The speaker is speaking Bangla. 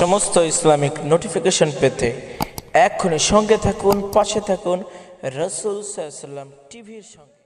সমস্ত ইসলামিক নোটিফিকেশন পেতে এক্ষুনি সঙ্গে থাকুন পাশে থাকুন রসুল সাল্লাম টিভির সঙ্গে।